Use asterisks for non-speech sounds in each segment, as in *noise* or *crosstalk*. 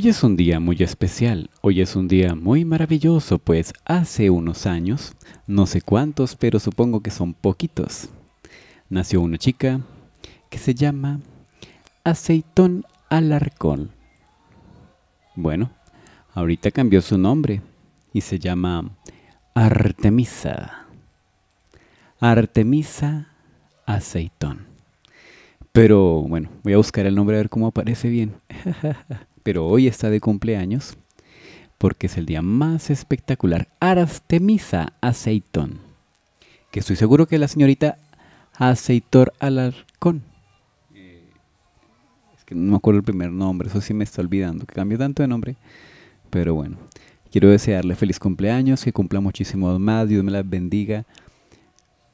Hoy es un día muy especial, hoy es un día muy maravilloso, pues hace unos años, no sé cuántos, pero supongo que son poquitos, nació una chica que se llama Aceitón Alarcón. Bueno, ahorita cambió su nombre y se llama Artemisa. Artemisa Aceitón. Pero bueno, voy a buscar el nombre a ver cómo aparece bien. *laughs* pero hoy está de cumpleaños porque es el día más espectacular. Artemisa Aceitón. Que estoy seguro que la señorita Aceitor Alarcón. Eh, es que no me acuerdo el primer nombre, eso sí me está olvidando, que cambió tanto de nombre. Pero bueno, quiero desearle feliz cumpleaños, que cumpla muchísimos más, Dios me las bendiga.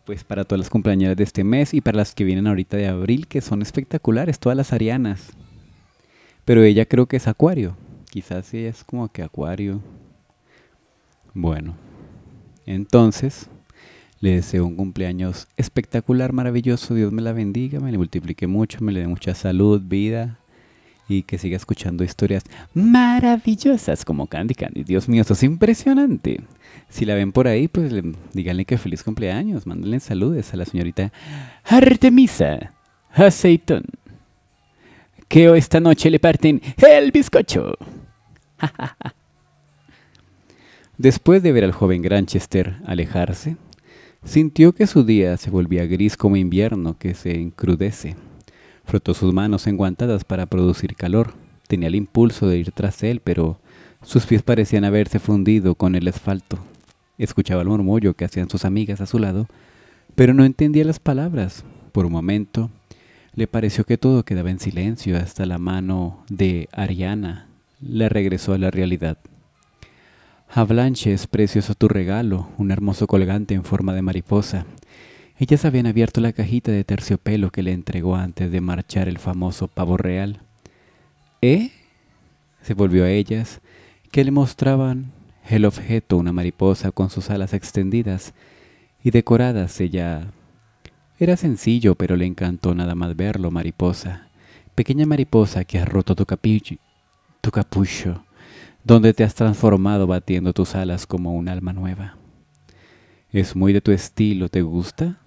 Pues para todas las cumpleaños de este mes y para las que vienen ahorita de abril, que son espectaculares, todas las arianas. Pero ella creo que es acuario. Quizás ella es como que acuario. Bueno, entonces le deseo un cumpleaños espectacular, maravilloso. Dios me la bendiga, me le multiplique mucho, me le dé mucha salud, vida y que siga escuchando historias maravillosas como Candy Candy. Dios mío, esto es impresionante. Si la ven por ahí, pues díganle que feliz cumpleaños. Mándenle saludos a la señorita Artemisa Aceitón que esta noche le parten el bizcocho. *laughs* Después de ver al joven Granchester alejarse, sintió que su día se volvía gris como invierno que se encrudece. Frotó sus manos enguantadas para producir calor. Tenía el impulso de ir tras él, pero sus pies parecían haberse fundido con el asfalto. Escuchaba el murmullo que hacían sus amigas a su lado, pero no entendía las palabras. Por un momento le pareció que todo quedaba en silencio hasta la mano de Ariana le regresó a la realidad. A Blanche es precioso tu regalo, un hermoso colgante en forma de mariposa. Ellas habían abierto la cajita de terciopelo que le entregó antes de marchar el famoso pavo real. ¿Eh? Se volvió a ellas, que le mostraban el objeto, una mariposa con sus alas extendidas y decoradas. Ella era sencillo, pero le encantó nada más verlo, mariposa. Pequeña mariposa que has roto tu, capillo, tu capucho, donde te has transformado batiendo tus alas como un alma nueva. Es muy de tu estilo, ¿te gusta?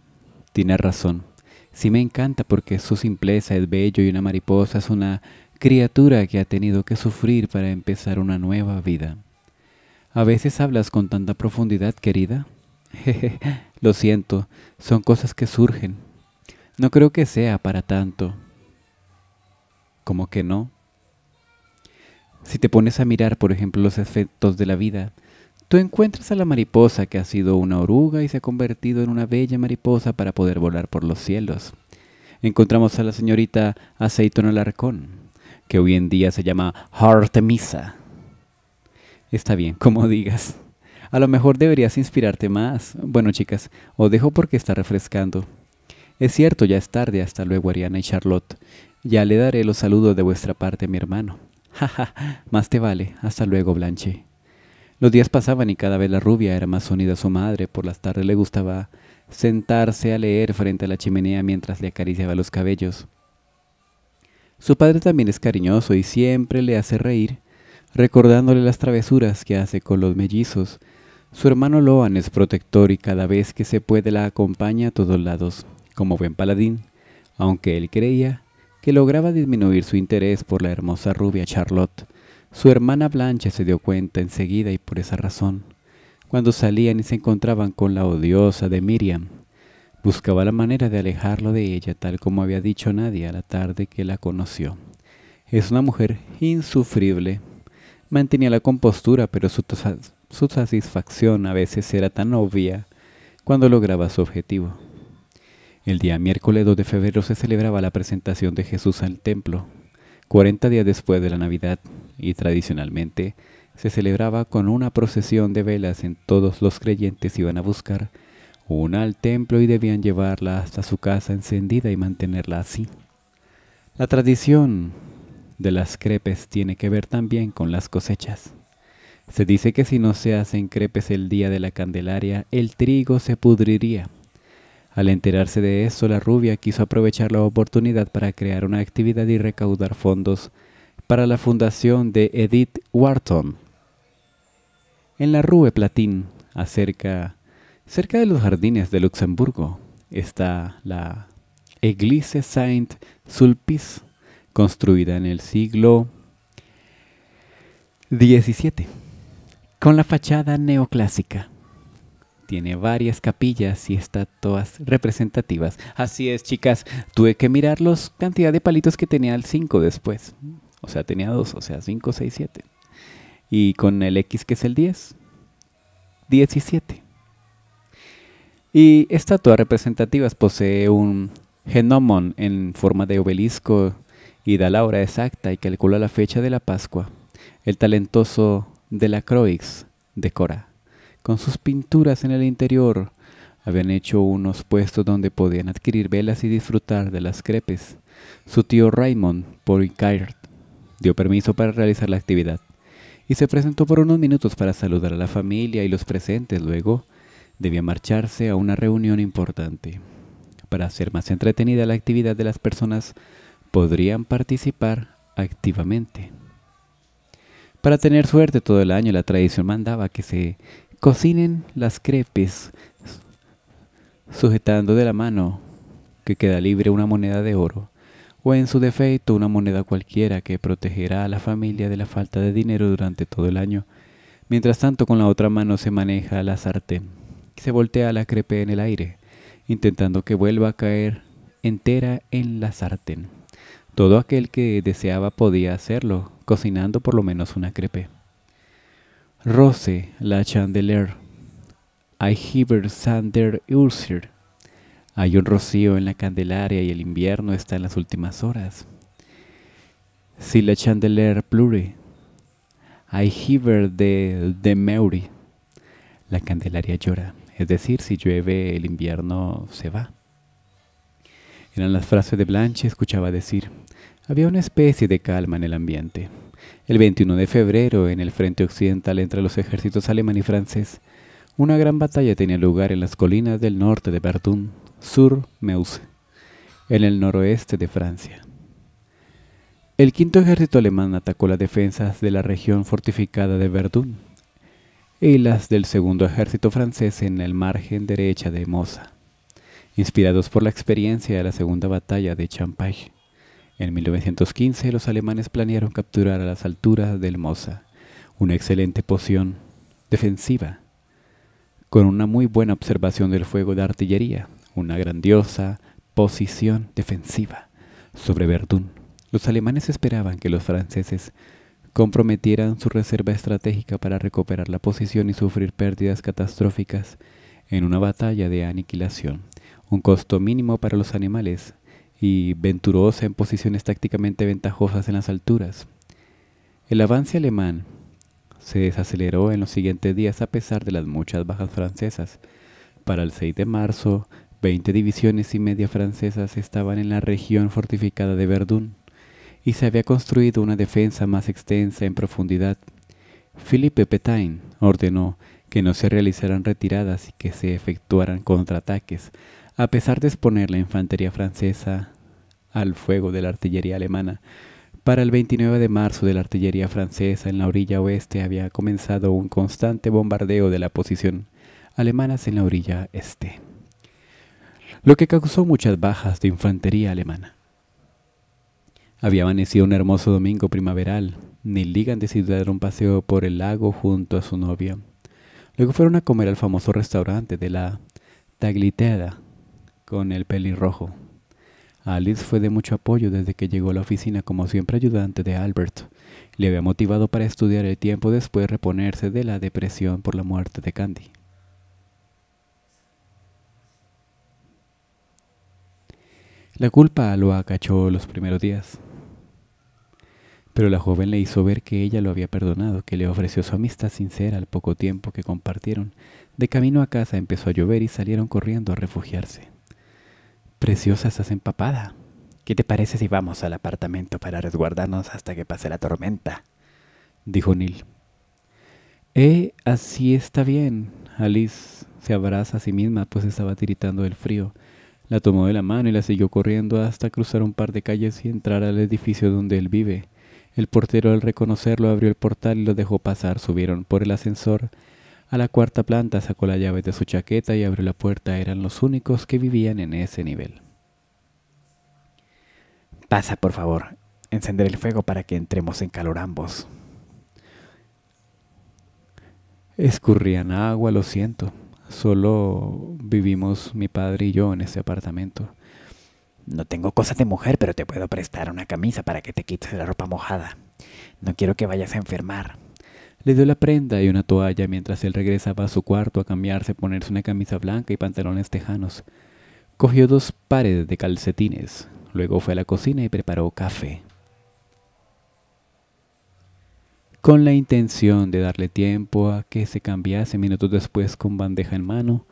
Tienes razón. Sí me encanta porque su simpleza es bello y una mariposa es una criatura que ha tenido que sufrir para empezar una nueva vida. A veces hablas con tanta profundidad, querida. *laughs* Lo siento, son cosas que surgen. No creo que sea para tanto. ¿Cómo que no? Si te pones a mirar, por ejemplo, los efectos de la vida, tú encuentras a la mariposa que ha sido una oruga y se ha convertido en una bella mariposa para poder volar por los cielos. Encontramos a la señorita Aceitón Alarcón, que hoy en día se llama Artemisa. Está bien, como digas. A lo mejor deberías inspirarte más. Bueno, chicas, os dejo porque está refrescando. Es cierto, ya es tarde. Hasta luego, Ariana y Charlotte. Ya le daré los saludos de vuestra parte a mi hermano. *laughs* Ja, más te vale. Hasta luego, Blanche. Los días pasaban y cada vez la rubia era más unida a su madre. Por las tardes le gustaba sentarse a leer frente a la chimenea mientras le acariciaba los cabellos. Su padre también es cariñoso y siempre le hace reír, recordándole las travesuras que hace con los mellizos su hermano Loan es protector y cada vez que se puede la acompaña a todos lados, como buen paladín, aunque él creía que lograba disminuir su interés por la hermosa rubia Charlotte. Su hermana Blanche se dio cuenta enseguida y por esa razón, cuando salían y se encontraban con la odiosa de Miriam, buscaba la manera de alejarlo de ella, tal como había dicho Nadia la tarde que la conoció. Es una mujer insufrible. Mantenía la compostura, pero su, su satisfacción a veces era tan obvia cuando lograba su objetivo. El día miércoles 2 de febrero se celebraba la presentación de Jesús al templo, 40 días después de la Navidad, y tradicionalmente se celebraba con una procesión de velas en todos los creyentes iban a buscar una al templo y debían llevarla hasta su casa encendida y mantenerla así. La tradición de las crepes tiene que ver también con las cosechas. Se dice que si no se hacen crepes el día de la Candelaria, el trigo se pudriría. Al enterarse de eso, la rubia quiso aprovechar la oportunidad para crear una actividad y recaudar fondos para la fundación de Edith Wharton. En la Rue Platin, acerca, cerca de los jardines de Luxemburgo, está la Église Saint-Sulpice, construida en el siglo XVII, con la fachada neoclásica. Tiene varias capillas y estatuas representativas. Así es, chicas, tuve que mirar los cantidad de palitos que tenía el 5 después. O sea, tenía dos, o sea, 5, 6, 7. Y con el X que es el 10, 17. Y estatuas representativas posee un genomon en forma de obelisco y da la hora exacta y calcula la fecha de la Pascua. El talentoso de la Croix decora. Con sus pinturas en el interior habían hecho unos puestos donde podían adquirir velas y disfrutar de las crepes. Su tío Raymond Poircard dio permiso para realizar la actividad y se presentó por unos minutos para saludar a la familia y los presentes. Luego debía marcharse a una reunión importante. Para hacer más entretenida la actividad de las personas, podrían participar activamente. Para tener suerte todo el año, la tradición mandaba que se cocinen las crepes sujetando de la mano que queda libre una moneda de oro o en su defecto una moneda cualquiera que protegerá a la familia de la falta de dinero durante todo el año. Mientras tanto con la otra mano se maneja la sartén. Se voltea la crepe en el aire, intentando que vuelva a caer entera en la sartén. Todo aquel que deseaba podía hacerlo, cocinando por lo menos una crepe. Rose la chandelier. I sander ursir. Hay un rocío en la Candelaria y el invierno está en las últimas horas. Si la chandelier plure, I hiver de, de Meury. La Candelaria llora, es decir, si llueve el invierno se va. Eran las frases de Blanche, escuchaba decir. Había una especie de calma en el ambiente. El 21 de febrero, en el frente occidental entre los ejércitos alemán y francés, una gran batalla tenía lugar en las colinas del norte de Verdun, sur Meuse, en el noroeste de Francia. El quinto ejército alemán atacó las defensas de la región fortificada de Verdun y las del segundo ejército francés en el margen derecha de Mosa, inspirados por la experiencia de la segunda batalla de Champagne. En 1915 los alemanes planearon capturar a las alturas del Mosa, una excelente posición defensiva, con una muy buena observación del fuego de artillería, una grandiosa posición defensiva sobre Verdún. Los alemanes esperaban que los franceses comprometieran su reserva estratégica para recuperar la posición y sufrir pérdidas catastróficas en una batalla de aniquilación, un costo mínimo para los animales y venturosa en posiciones tácticamente ventajosas en las alturas. El avance alemán se desaceleró en los siguientes días a pesar de las muchas bajas francesas. Para el 6 de marzo, Veinte divisiones y media francesas estaban en la región fortificada de Verdún y se había construido una defensa más extensa en profundidad. Philippe Petain ordenó que no se realizaran retiradas y que se efectuaran contraataques, a pesar de exponer la infantería francesa al fuego de la artillería alemana. Para el 29 de marzo de la artillería francesa en la orilla oeste había comenzado un constante bombardeo de la posición alemanas en la orilla este lo que causó muchas bajas de infantería alemana. Había amanecido un hermoso domingo primaveral. Neil Ligan decidió dar un paseo por el lago junto a su novia. Luego fueron a comer al famoso restaurante de la Tagliatella con el pelirrojo. Alice fue de mucho apoyo desde que llegó a la oficina como siempre ayudante de Albert. Le había motivado para estudiar el tiempo después de reponerse de la depresión por la muerte de Candy. La culpa lo acachó los primeros días. Pero la joven le hizo ver que ella lo había perdonado, que le ofreció su amistad sincera al poco tiempo que compartieron. De camino a casa empezó a llover y salieron corriendo a refugiarse. Preciosa, estás empapada. ¿Qué te parece si vamos al apartamento para resguardarnos hasta que pase la tormenta? dijo Neil. Eh, así está bien. Alice se abraza a sí misma, pues estaba tiritando del frío. La tomó de la mano y la siguió corriendo hasta cruzar un par de calles y entrar al edificio donde él vive. El portero al reconocerlo abrió el portal y lo dejó pasar. Subieron por el ascensor a la cuarta planta, sacó la llave de su chaqueta y abrió la puerta. Eran los únicos que vivían en ese nivel. Pasa, por favor. Encender el fuego para que entremos en calor ambos. Escurrían agua, lo siento. Solo vivimos mi padre y yo en ese apartamento. No tengo cosas de mujer, pero te puedo prestar una camisa para que te quites la ropa mojada. No quiero que vayas a enfermar. Le dio la prenda y una toalla mientras él regresaba a su cuarto a cambiarse, ponerse una camisa blanca y pantalones tejanos. Cogió dos pares de calcetines. Luego fue a la cocina y preparó café. Con la intención de darle tiempo a que se cambiase minutos después con bandeja en mano,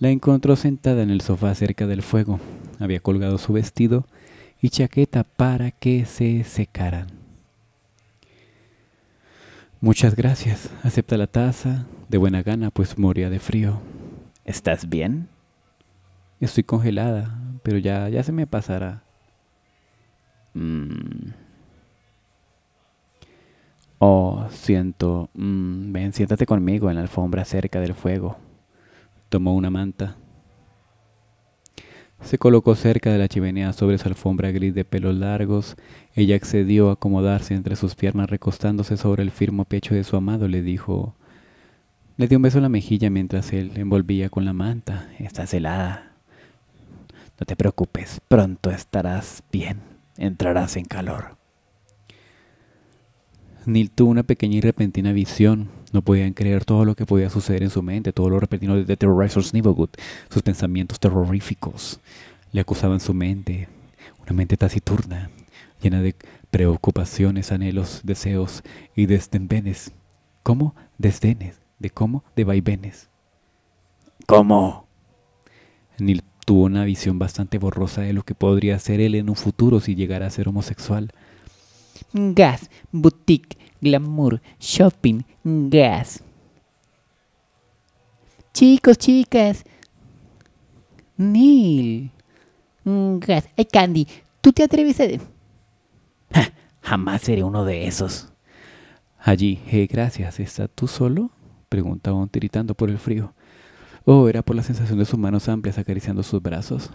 la encontró sentada en el sofá cerca del fuego. Había colgado su vestido y chaqueta para que se secaran. Muchas gracias. Acepta la taza, de buena gana, pues moría de frío. ¿Estás bien? Estoy congelada, pero ya, ya se me pasará. Mm. Oh, siento. Mm, ven, siéntate conmigo en la alfombra cerca del fuego. Tomó una manta. Se colocó cerca de la chimenea sobre su alfombra gris de pelos largos. Ella accedió a acomodarse entre sus piernas recostándose sobre el firmo pecho de su amado. Le dijo... Le dio un beso en la mejilla mientras él envolvía con la manta. Estás helada. No te preocupes, pronto estarás bien. Entrarás en calor. Neil tuvo una pequeña y repentina visión. No podían creer todo lo que podía suceder en su mente, todo lo repentino de The Terrorizers Neighborhood, sus pensamientos terroríficos. Le acusaban su mente, una mente taciturna, llena de preocupaciones, anhelos, deseos y desdenes. ¿Cómo? Desdenes. ¿De cómo? De vaivenes. ¿Cómo? Neil tuvo una visión bastante borrosa de lo que podría ser él en un futuro si llegara a ser homosexual. Gas, boutique, glamour, shopping, gas. Chicos, chicas. Neil. Gas. Ay, Candy, ¿tú te atreves a...? jamás seré uno de esos. Allí, hey, gracias. ¿Estás tú solo? Preguntaba tiritando por el frío. Oh, era por la sensación de sus manos amplias acariciando sus brazos.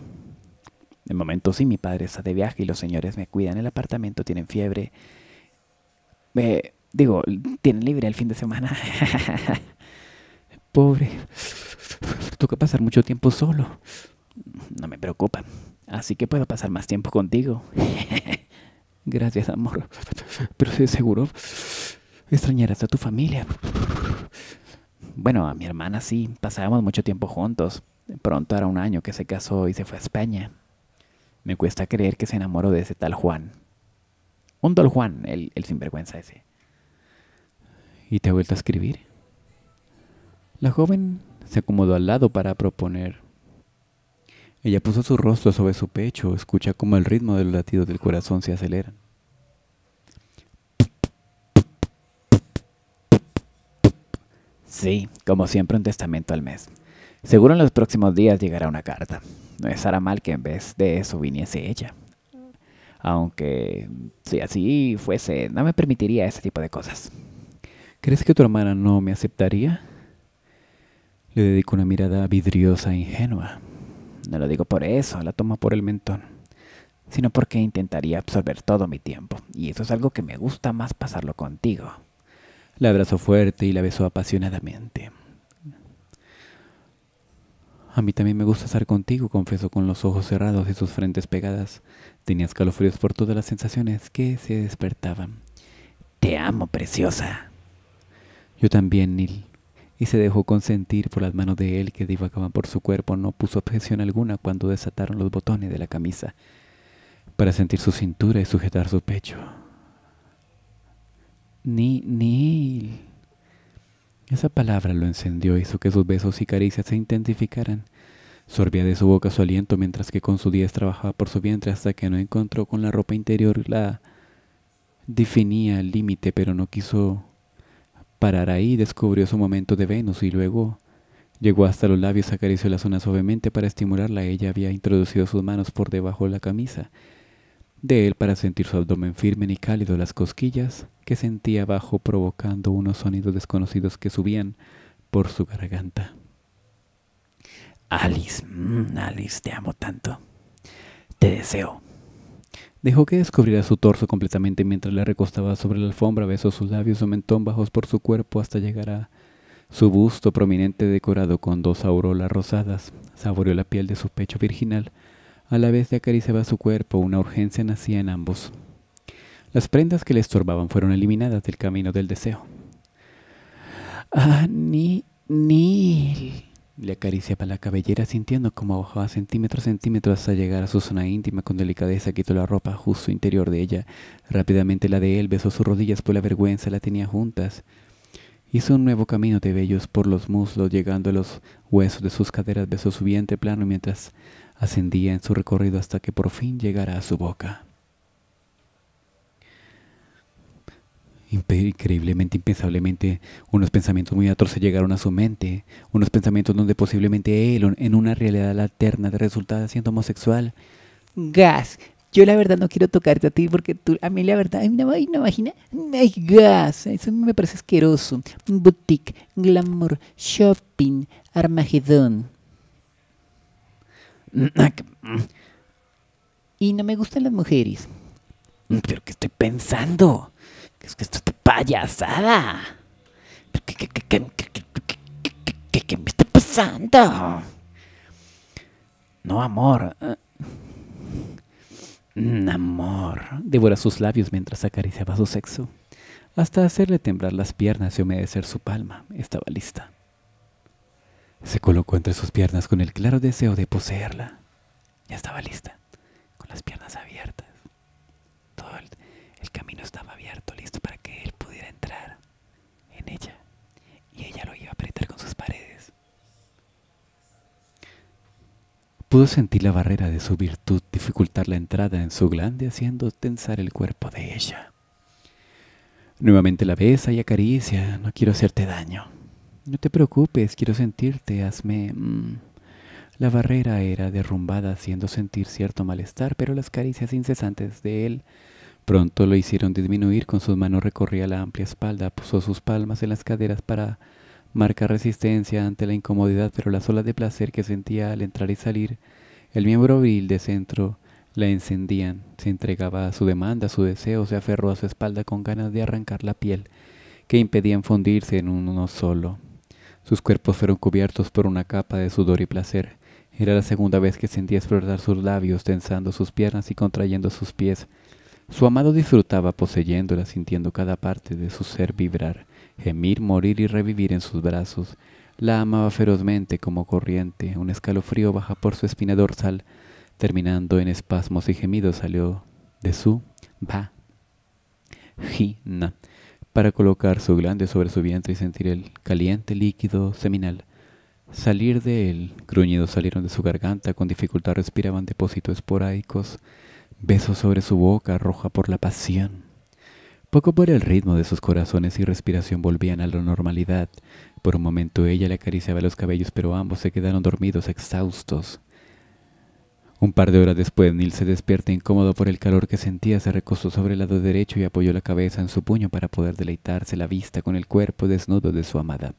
De momento sí, mi padre está de viaje y los señores me cuidan. El apartamento tienen fiebre. Eh, digo, tienen libre el fin de semana. Pobre. Toca pasar mucho tiempo solo. No me preocupa. Así que puedo pasar más tiempo contigo. Gracias, amor. Pero seguro extrañarás a tu familia. Bueno, a mi hermana sí. Pasábamos mucho tiempo juntos. Pronto era un año que se casó y se fue a España. Me cuesta creer que se enamoró de ese tal Juan. Un tal Juan, el, el sinvergüenza ese. ¿Y te ha vuelto a escribir? La joven se acomodó al lado para proponer. Ella puso su rostro sobre su pecho, escucha como el ritmo de los latidos del corazón se aceleran. Sí, como siempre un testamento al mes. Seguro en los próximos días llegará una carta. No estará mal que en vez de eso viniese ella. Aunque si así fuese, no me permitiría ese tipo de cosas. ¿Crees que tu hermana no me aceptaría? Le dedico una mirada vidriosa e ingenua. No lo digo por eso, la toma por el mentón, sino porque intentaría absorber todo mi tiempo, y eso es algo que me gusta más pasarlo contigo. La abrazó fuerte y la besó apasionadamente. A mí también me gusta estar contigo, confesó con los ojos cerrados y sus frentes pegadas. Tenía escalofríos por todas las sensaciones que se despertaban. Te amo, preciosa. Yo también, Neil. Y se dejó consentir por las manos de él que divagaban por su cuerpo. No puso objeción alguna cuando desataron los botones de la camisa para sentir su cintura y sujetar su pecho. Ni, Neil. Esa palabra lo encendió, hizo que sus besos y caricias se intensificaran. Sorbía de su boca su aliento mientras que con su diez trabajaba por su vientre hasta que no encontró con la ropa interior la definía el límite, pero no quiso parar ahí. Descubrió su momento de Venus y luego llegó hasta los labios, acarició la zona suavemente para estimularla. Ella había introducido sus manos por debajo de la camisa. de él para sentir su abdomen firme y cálido, las cosquillas que sentía abajo provocando unos sonidos desconocidos que subían por su garganta. Alice, mm, Alice, te amo tanto. Te deseo. Dejó que descubriera su torso completamente mientras le recostaba sobre la alfombra, besó sus labios, su mentón bajos por su cuerpo hasta llegar a su busto prominente decorado con dos aurolas rosadas. Saboreó la piel de su pecho virginal. A la vez le acariciaba su cuerpo, una urgencia nacía en ambos. Las prendas que le estorbaban fueron eliminadas del camino del deseo. Ah, le acariciaba la cabellera sintiendo cómo bajaba centímetro a centímetro hasta llegar a su zona íntima con delicadeza quitó la ropa justo interior de ella. Rápidamente la de él besó sus rodillas por la vergüenza la tenía juntas. Hizo un nuevo camino de vellos por los muslos, llegando a los huesos de sus caderas, besó su vientre plano mientras ascendía en su recorrido hasta que por fin llegara a su boca. Increíblemente, impensablemente, unos pensamientos muy atroces llegaron a su mente, unos pensamientos donde posiblemente él, en una realidad alterna, resultara siendo homosexual. Gas, yo la verdad no quiero tocarte a ti porque tú, a mí la verdad, ay, no, ay, no imagina, ay, gas, eso me parece asqueroso. Boutique, glamour, shopping, Armagedón. Y no me gustan las mujeres. ¿Pero qué estoy pensando? Es que esto es payasada. ¿Qué, qué, me está pasando? No, amor. Mm, amor. Devora sus labios mientras acariciaba su sexo, hasta hacerle temblar las piernas y humedecer su palma. Estaba lista. Se colocó entre sus piernas con el claro deseo de poseerla. Ya estaba lista, con las piernas abiertas. Todo el camino estaba abierto, listo para que él pudiera entrar ella. Y ella lo iba a apretar con sus paredes. Pudo sentir la barrera de su virtud dificultar la entrada en su glande haciendo tensar el cuerpo de ella. Nuevamente la besa y acaricia. No quiero hacerte daño. No te preocupes, quiero sentirte, hazme... Mm. La barrera era derrumbada haciendo sentir cierto malestar, pero las caricias incesantes de él Pronto lo hicieron disminuir, con sus manos recorría la amplia espalda, puso sus palmas en las caderas para marcar resistencia ante la incomodidad, pero las olas de placer que sentía al entrar y salir, el miembro viril de centro, la encendían, se entregaba a su demanda, a su deseo, se aferró a su espalda con ganas de arrancar la piel, que impedían fundirse en uno solo. Sus cuerpos fueron cubiertos por una capa de sudor y placer. Era la segunda vez que sentía explotar sus labios, tensando sus piernas y contrayendo sus pies, su amado disfrutaba poseyéndola, sintiendo cada parte de su ser vibrar, gemir, morir y revivir en sus brazos. La amaba ferozmente como corriente, un escalofrío baja por su espina dorsal, terminando en espasmos y gemidos salió de su vagina para colocar su glande sobre su vientre y sentir el caliente líquido seminal salir de él. Gruñidos salieron de su garganta, con dificultad respiraban depósitos esporádicos besos sobre su boca roja por la pasión. Poco por el ritmo de sus corazones y respiración volvían a la normalidad. Por un momento ella le acariciaba los cabellos, pero ambos se quedaron dormidos, exhaustos. Un par de horas después, Neil se despierta incómodo por el calor que sentía, se recostó sobre el lado derecho y apoyó la cabeza en su puño para poder deleitarse la vista con el cuerpo desnudo de su amada.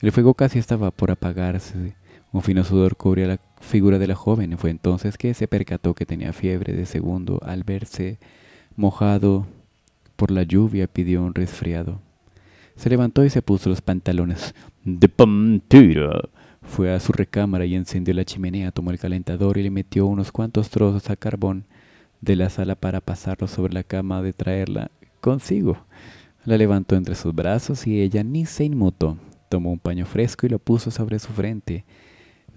El fuego casi estaba por apagarse un fino sudor cubría la figura de la joven. Fue entonces que se percató que tenía fiebre de segundo. Al verse mojado por la lluvia, pidió un resfriado. Se levantó y se puso los pantalones de pantera. Fue a su recámara y encendió la chimenea, tomó el calentador y le metió unos cuantos trozos a carbón de la sala para pasarlos sobre la cama de traerla consigo. La levantó entre sus brazos y ella ni se inmutó. Tomó un paño fresco y lo puso sobre su frente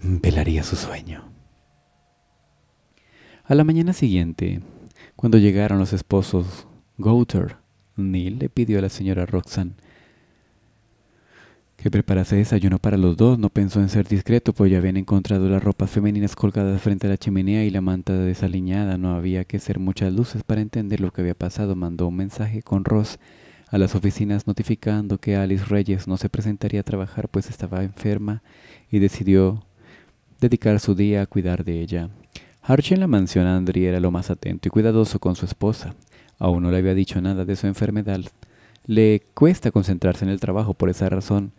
velaría su sueño. A la mañana siguiente, cuando llegaron los esposos Gouter, Neil le pidió a la señora Roxanne que preparase desayuno para los dos. No pensó en ser discreto, pues ya habían encontrado las ropas femeninas colgadas frente a la chimenea y la manta desaliñada. No había que ser muchas luces para entender lo que había pasado. Mandó un mensaje con Ross a las oficinas notificando que Alice Reyes no se presentaría a trabajar pues estaba enferma y decidió dedicar su día a cuidar de ella. Archie en la mansión Andri era lo más atento y cuidadoso con su esposa. Aún no le había dicho nada de su enfermedad. Le cuesta concentrarse en el trabajo por esa razón.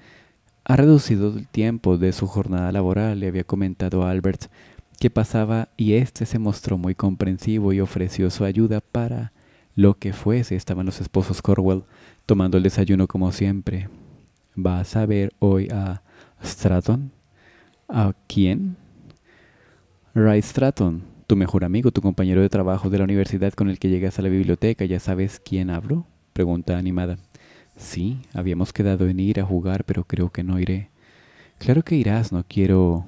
Ha reducido el tiempo de su jornada laboral, le había comentado a Albert que pasaba y éste se mostró muy comprensivo y ofreció su ayuda para lo que fuese. Estaban los esposos Corwell tomando el desayuno como siempre. ¿Vas a ver hoy a Stratton? ¿A quién? Ray Stratton, tu mejor amigo, tu compañero de trabajo de la universidad con el que llegas a la biblioteca. ¿Ya sabes quién hablo? Pregunta animada. Sí, habíamos quedado en ir a jugar, pero creo que no iré. Claro que irás, no quiero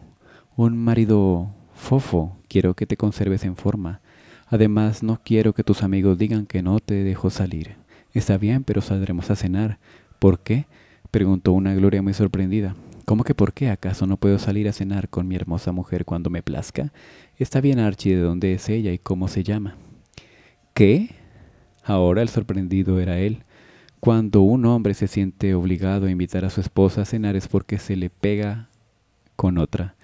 un marido fofo, quiero que te conserves en forma. Además, no quiero que tus amigos digan que no te dejo salir. Está bien, pero saldremos a cenar. ¿Por qué? preguntó una Gloria muy sorprendida. ¿Cómo que por qué? ¿Acaso no puedo salir a cenar con mi hermosa mujer cuando me plazca? Está bien, Archie, de dónde es ella y cómo se llama. ¿Qué? Ahora el sorprendido era él. Cuando un hombre se siente obligado a invitar a su esposa a cenar es porque se le pega con otra.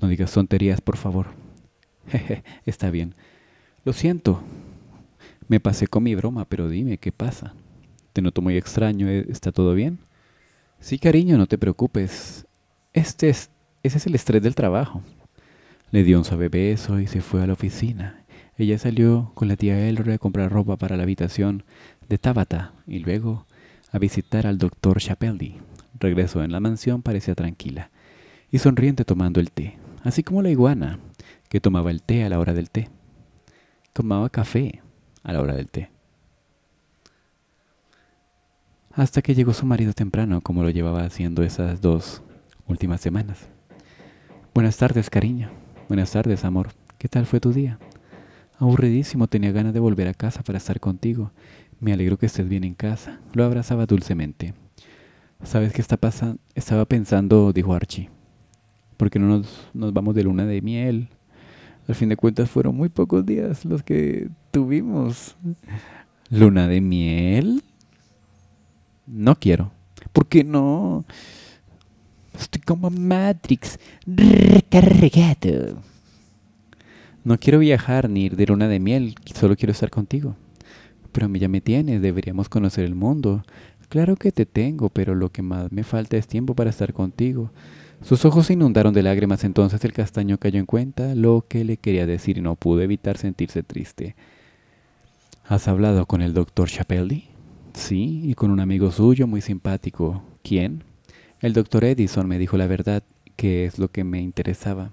No digas tonterías, por favor. *laughs* Jeje, está bien. Lo siento. Me pasé con mi broma, pero dime, ¿qué pasa? Te noto muy extraño. ¿eh? ¿Está todo bien? Sí, cariño, no te preocupes. Este es, ese es el estrés del trabajo. Le dio un suave beso y se fue a la oficina. Ella salió con la tía Elroy a comprar ropa para la habitación de Tabata y luego a visitar al doctor Chapelli. Regresó en la mansión, parecía tranquila y sonriente tomando el té, así como la iguana, que tomaba el té a la hora del té. Tomaba café a la hora del té. Hasta que llegó su marido temprano, como lo llevaba haciendo esas dos últimas semanas. Buenas tardes, cariño. Buenas tardes, amor. ¿Qué tal fue tu día? Aburridísimo, tenía ganas de volver a casa para estar contigo. Me alegro que estés bien en casa. Lo abrazaba dulcemente. ¿Sabes qué está pasando? Estaba pensando, dijo Archie. ¿Por qué no nos, nos vamos de luna de miel? Al fin de cuentas fueron muy pocos días los que tuvimos. ¿Luna de miel? No quiero. ¿Por qué no? Estoy como Matrix, recargado. No quiero viajar ni ir de luna de miel, solo quiero estar contigo. Pero a mí ya me tienes, deberíamos conocer el mundo. Claro que te tengo, pero lo que más me falta es tiempo para estar contigo. Sus ojos se inundaron de lágrimas, entonces el castaño cayó en cuenta lo que le quería decir y no pudo evitar sentirse triste. ¿Has hablado con el doctor Chapelli? Sí, y con un amigo suyo muy simpático. ¿Quién? El doctor Edison me dijo la verdad, que es lo que me interesaba.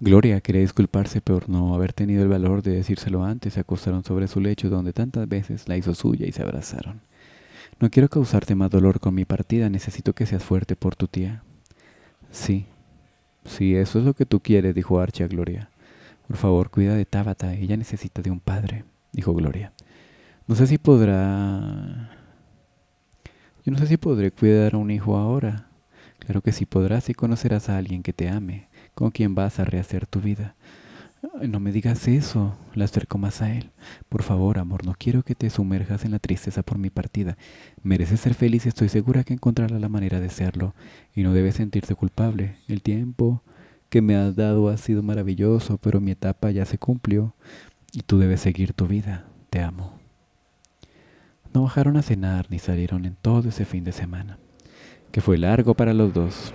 Gloria quería disculparse por no haber tenido el valor de decírselo antes. Se acostaron sobre su lecho donde tantas veces la hizo suya y se abrazaron. No quiero causarte más dolor con mi partida. Necesito que seas fuerte por tu tía. Sí, sí, eso es lo que tú quieres, dijo Archie a Gloria. Por favor, cuida de Tabata. Ella necesita de un padre, dijo Gloria. No sé si podrá no sé si podré cuidar a un hijo ahora. Claro que sí podrás y conocerás a alguien que te ame, con quien vas a rehacer tu vida. no me digas eso, la acerco más a él. Por favor, amor, no quiero que te sumerjas en la tristeza por mi partida. Mereces ser feliz y estoy segura que encontrarás la manera de serlo. Y no debes sentirte culpable. El tiempo que me has dado ha sido maravilloso, pero mi etapa ya se cumplió y tú debes seguir tu vida. Te amo. No bajaron a cenar ni salieron en todo ese fin de semana, que fue largo para los dos.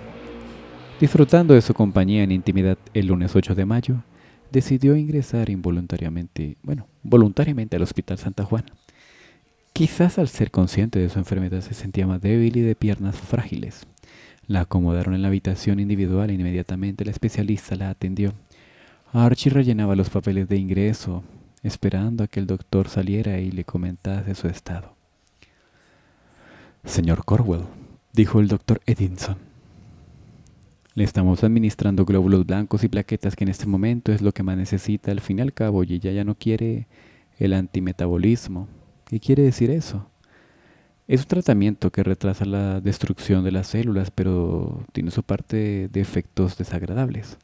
Disfrutando de su compañía en intimidad el lunes 8 de mayo, decidió ingresar involuntariamente, bueno, voluntariamente al Hospital Santa Juana. Quizás al ser consciente de su enfermedad se sentía más débil y de piernas frágiles. La acomodaron en la habitación individual e inmediatamente la especialista la atendió. Archie rellenaba los papeles de ingreso, esperando a que el doctor saliera y le comentase su estado. Señor Corwell, dijo el doctor Edinson, le estamos administrando glóbulos blancos y plaquetas que en este momento es lo que más necesita al fin y al cabo y ella ya no quiere el antimetabolismo. ¿Qué quiere decir eso? Es un tratamiento que retrasa la destrucción de las células, pero tiene su parte de efectos desagradables.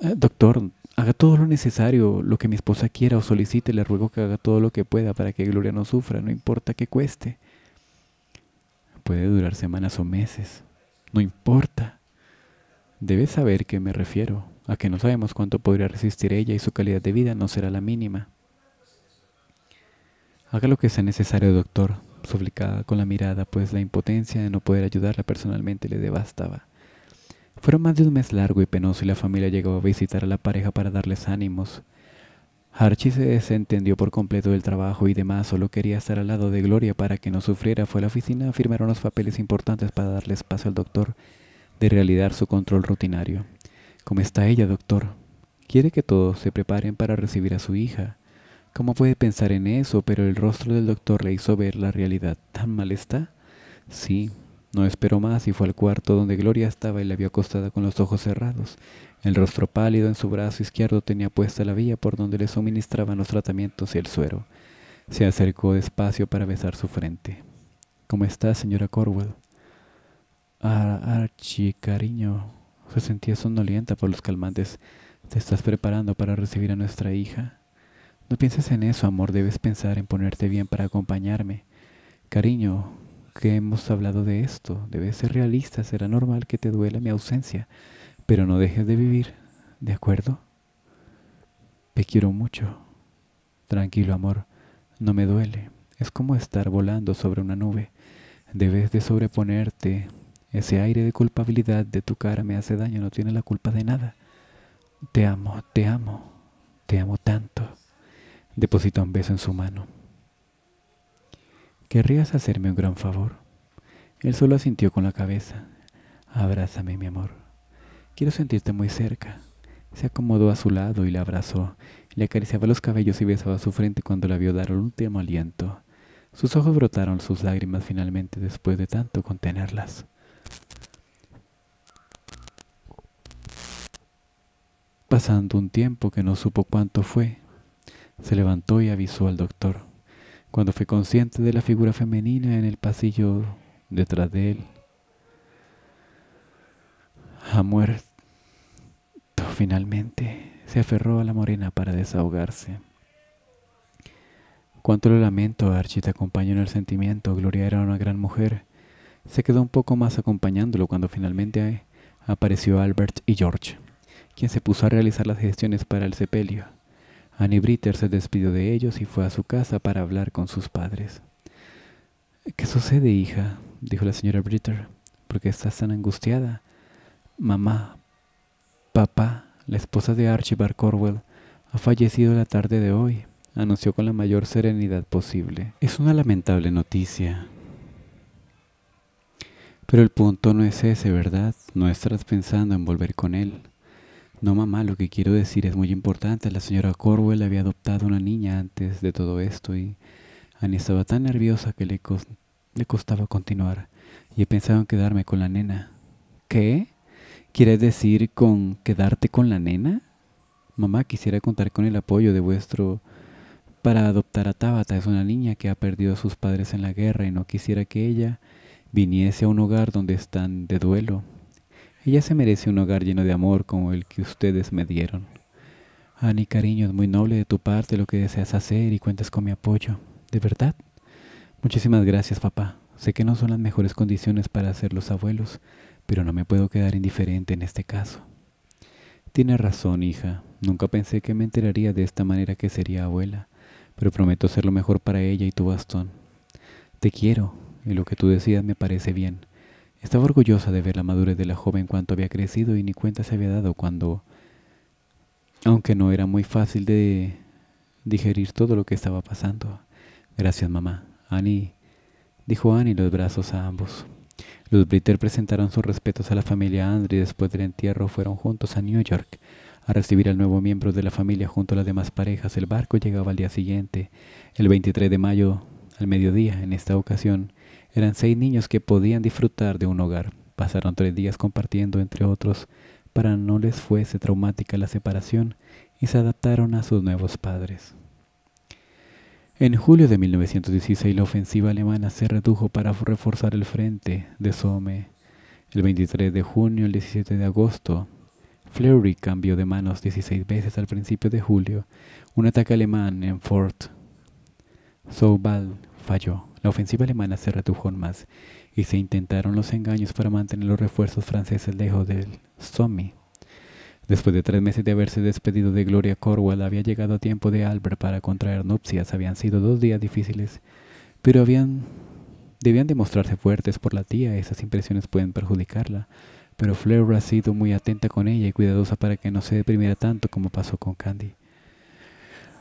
Eh, doctor, haga todo lo necesario, lo que mi esposa quiera o solicite, le ruego que haga todo lo que pueda para que Gloria no sufra, no importa que cueste. Puede durar semanas o meses, no importa. Debes saber que me refiero, a que no sabemos cuánto podría resistir ella y su calidad de vida no será la mínima. Haga lo que sea necesario, doctor, suplicaba con la mirada, pues la impotencia de no poder ayudarla personalmente le devastaba. Fueron más de un mes largo y penoso y la familia llegó a visitar a la pareja para darles ánimos. Archie se desentendió por completo del trabajo y demás, solo quería estar al lado de Gloria para que no sufriera. Fue a la oficina a firmar unos papeles importantes para darle espacio al doctor de realizar su control rutinario. ¿Cómo está ella, doctor? Quiere que todos se preparen para recibir a su hija. ¿Cómo puede pensar en eso? Pero el rostro del doctor le hizo ver la realidad. ¿Tan mal está? Sí, no esperó más y fue al cuarto donde Gloria estaba y la vio acostada con los ojos cerrados. El rostro pálido en su brazo izquierdo tenía puesta la vía por donde le suministraban los tratamientos y el suero. Se acercó despacio para besar su frente. ¿Cómo está, señora Corwell? Ah, Archie, cariño. Se sentía sonolienta por los calmantes. ¿Te estás preparando para recibir a nuestra hija? No pienses en eso, amor, debes pensar en ponerte bien para acompañarme. Cariño, que hemos hablado de esto, debes ser realista, será normal que te duela mi ausencia, pero no dejes de vivir, ¿de acuerdo? Te quiero mucho. Tranquilo, amor, no me duele. Es como estar volando sobre una nube. Debes de sobreponerte. Ese aire de culpabilidad de tu cara me hace daño, no tiene la culpa de nada. Te amo, te amo, te amo tanto. Deposita un beso en su mano. ¿Querrías hacerme un gran favor? Él solo asintió con la cabeza. Abrázame, mi amor. Quiero sentirte muy cerca. Se acomodó a su lado y la abrazó. Le acariciaba los cabellos y besaba su frente cuando la vio dar un último aliento. Sus ojos brotaron sus lágrimas finalmente después de tanto contenerlas. Pasando un tiempo que no supo cuánto fue, se levantó y avisó al doctor. Cuando fue consciente de la figura femenina en el pasillo detrás de él, ha muerto. Finalmente se aferró a la morena para desahogarse. Cuánto lo lamento, Archie te acompañó en el sentimiento. Gloria era una gran mujer. Se quedó un poco más acompañándolo cuando finalmente apareció Albert y George, quien se puso a realizar las gestiones para el sepelio. Annie Britter se despidió de ellos y fue a su casa para hablar con sus padres. ¿Qué sucede, hija? dijo la señora Britter. ¿Por qué estás tan angustiada? Mamá, papá, la esposa de Archibald Corwell, ha fallecido la tarde de hoy, anunció con la mayor serenidad posible. Es una lamentable noticia. Pero el punto no es ese, ¿verdad? No estás pensando en volver con él. No, mamá, lo que quiero decir es muy importante. La señora Corwell había adoptado una niña antes de todo esto y Annie estaba tan nerviosa que le, le costaba continuar y he pensado en quedarme con la nena. ¿Qué? ¿Quieres decir con quedarte con la nena? Mamá, quisiera contar con el apoyo de vuestro para adoptar a Tabata. Es una niña que ha perdido a sus padres en la guerra y no quisiera que ella viniese a un hogar donde están de duelo. Ella se merece un hogar lleno de amor como el que ustedes me dieron. Ani, cariño, es muy noble de tu parte lo que deseas hacer y cuentas con mi apoyo. ¿De verdad? Muchísimas gracias, papá. Sé que no son las mejores condiciones para ser los abuelos, pero no me puedo quedar indiferente en este caso. Tienes razón, hija. Nunca pensé que me enteraría de esta manera que sería abuela, pero prometo ser lo mejor para ella y tu bastón. Te quiero, y lo que tú decías me parece bien. Estaba orgullosa de ver la madurez de la joven cuanto había crecido y ni cuenta se había dado cuando, aunque no era muy fácil de digerir todo lo que estaba pasando. Gracias, mamá. Annie, dijo Annie los brazos a ambos. Los Britter presentaron sus respetos a la familia Andre y después del entierro fueron juntos a New York a recibir al nuevo miembro de la familia junto a las demás parejas. El barco llegaba al día siguiente, el 23 de mayo, al mediodía. En esta ocasión, eran seis niños que podían disfrutar de un hogar. Pasaron tres días compartiendo entre otros para no les fuese traumática la separación y se adaptaron a sus nuevos padres. En julio de 1916 la ofensiva alemana se redujo para reforzar el frente de Somme. El 23 de junio, el 17 de agosto, Fleury cambió de manos 16 veces al principio de julio. Un ataque alemán en Fort Soubal falló. La ofensiva alemana se retuvo más y se intentaron los engaños para mantener los refuerzos franceses lejos del Somme. Después de tres meses de haberse despedido de Gloria Corwell, había llegado a tiempo de Albert para contraer nupcias. Habían sido dos días difíciles, pero habían debían demostrarse fuertes por la tía. Esas impresiones pueden perjudicarla. Pero Fleur ha sido muy atenta con ella y cuidadosa para que no se deprimiera tanto como pasó con Candy.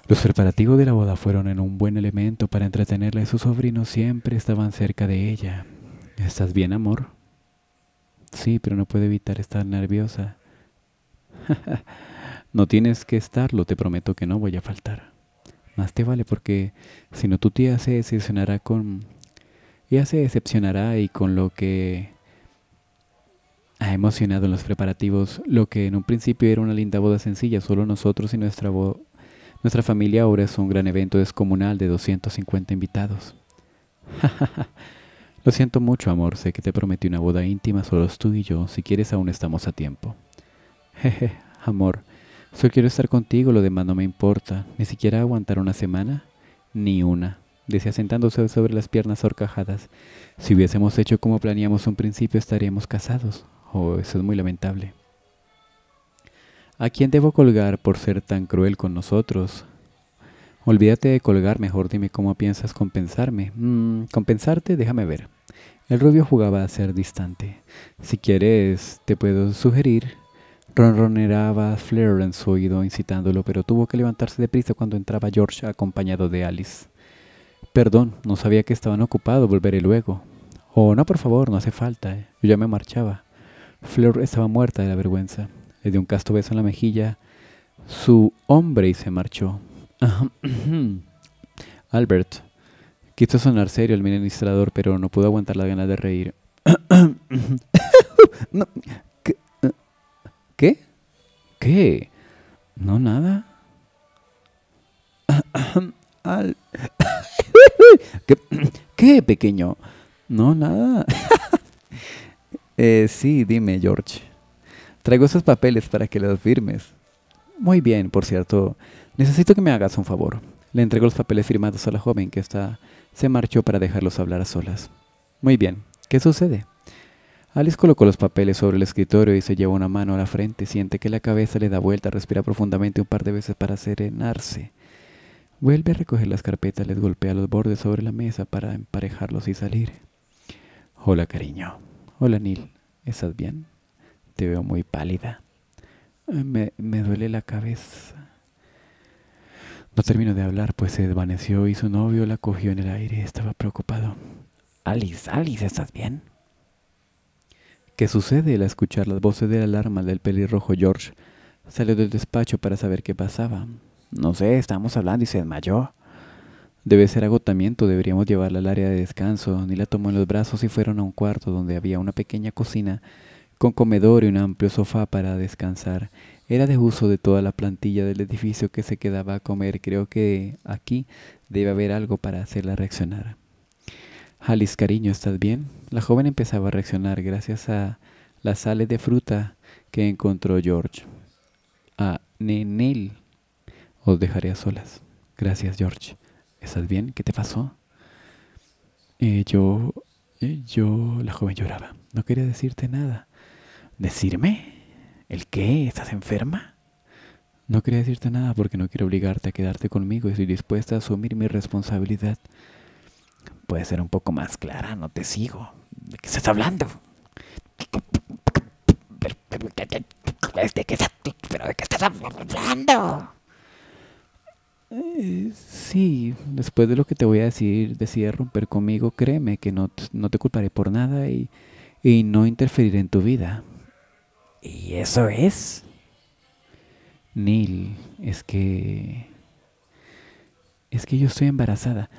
Los preparativos de la boda fueron en un buen elemento para entretenerla y sus sobrinos siempre estaban cerca de ella. ¿Estás bien, amor? Sí, pero no puedo evitar estar nerviosa. *laughs* no tienes que estarlo, te prometo que no voy a faltar. Más te vale porque si no tu tía se decepcionará con... Ella se decepcionará y con lo que ha emocionado en los preparativos, lo que en un principio era una linda boda sencilla, solo nosotros y nuestra, nuestra familia ahora es un gran evento descomunal de 250 invitados. *laughs* Lo siento mucho, amor, sé que te prometí una boda íntima, solo tú y yo, si quieres aún estamos a tiempo. *laughs* Jeje, amor, solo quiero estar contigo, lo demás no me importa. ¿Ni siquiera aguantar una semana? Ni una, decía sentándose sobre las piernas horcajadas. Si hubiésemos hecho como planeamos un principio, estaríamos casados. Oh, eso es muy lamentable. ¿A quién debo colgar por ser tan cruel con nosotros? Olvídate de colgar, mejor dime cómo piensas compensarme. Mm, compensarte, déjame ver. El rubio jugaba a ser distante. Si quieres, te puedo sugerir Ronroneraba Flair en su oído, incitándolo, pero tuvo que levantarse deprisa cuando entraba George acompañado de Alice. Perdón, no sabía que estaban ocupados, volveré luego. Oh, no, por favor, no hace falta, yo ya me marchaba. Fleur estaba muerta de la vergüenza. Le dio un casto beso en la mejilla su hombre y se marchó. *clears throat* Albert quiso sonar serio el administrador, pero no pudo aguantar la ganas de reír. *coughs* no, ¿Qué? ¿Qué? No, nada. *coughs* *coughs* ¿Qué, pequeño? No, nada. *laughs* eh, sí, dime, George. Traigo esos papeles para que los firmes. Muy bien, por cierto. Necesito que me hagas un favor. Le entrego los papeles firmados a la joven que está se marchó para dejarlos hablar a solas. Muy bien. ¿Qué sucede? Alice colocó los papeles sobre el escritorio y se lleva una mano a la frente. Siente que la cabeza le da vuelta, respira profundamente un par de veces para serenarse. Vuelve a recoger las carpetas, les golpea los bordes sobre la mesa para emparejarlos y salir. Hola, cariño. Hola, Neil. ¿Estás bien? Te veo muy pálida. Me, me duele la cabeza. No terminó de hablar, pues se desvaneció y su novio la cogió en el aire. Estaba preocupado. Alice, Alice, ¿estás bien? ¿Qué sucede? Al escuchar las voces de alarma del pelirrojo George, salió del despacho para saber qué pasaba. No sé, estábamos hablando y se desmayó. Debe ser agotamiento, deberíamos llevarla al área de descanso. Ni la tomó en los brazos y fueron a un cuarto donde había una pequeña cocina con comedor y un amplio sofá para descansar. Era de uso de toda la plantilla del edificio que se quedaba a comer. Creo que aquí debe haber algo para hacerla reaccionar. Alice, cariño, ¿estás bien? La joven empezaba a reaccionar gracias a las sales de fruta que encontró George. A Nenel. Os dejaré a solas. Gracias, George. ¿Estás bien? ¿Qué te pasó? Eh, yo... Eh, yo... La joven lloraba. No quería decirte nada. ¿Decirme? ¿El qué? ¿Estás enferma? No quería decirte nada porque no quiero obligarte a quedarte conmigo y estoy dispuesta a asumir mi responsabilidad puede ser un poco más clara, no te sigo. ¿De qué estás hablando? ¿De qué, ¿Pero de qué estás hablando? Eh, sí, después de lo que te voy a decir, decides romper conmigo, créeme que no, no te culparé por nada y, y no interferiré en tu vida. ¿Y eso es? Neil, es que... Es que yo estoy embarazada.